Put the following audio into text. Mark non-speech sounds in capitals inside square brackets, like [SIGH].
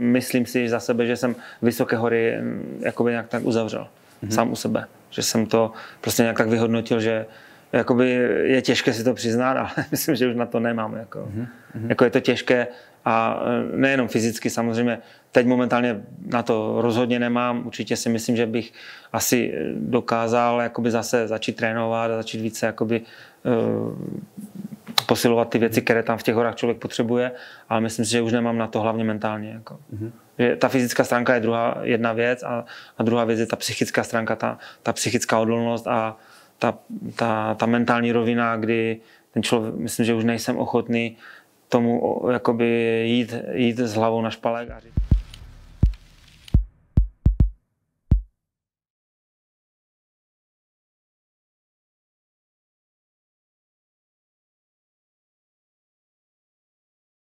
Myslím si za sebe, že jsem vysoké hory mm, jakoby nějak tak uzavřel. Mm-hmm. Sám u sebe. Že jsem to prostě nějak tak vyhodnotil, že jakoby je těžké si to přiznat, [LAUGHS] ale myslím, že už na to nemám. Jako, mm-hmm. jako je to těžké a e, nejenom fyzicky, samozřejmě teď momentálně na to rozhodně nemám. Určitě si myslím, že bych asi dokázal jakoby zase začít trénovat a začít více jakoby, uh, posilovat ty věci, které tam v těch horách člověk potřebuje, ale myslím si, že už nemám na to hlavně mentálně. Jako. Mm-hmm. Že ta fyzická stránka je druhá jedna věc a, a druhá věc je ta psychická stránka, ta, ta psychická odolnost a ta, ta, ta mentální rovina, kdy ten člověk, myslím, že už nejsem ochotný tomu jakoby jít, jít s hlavou na špalek a říct.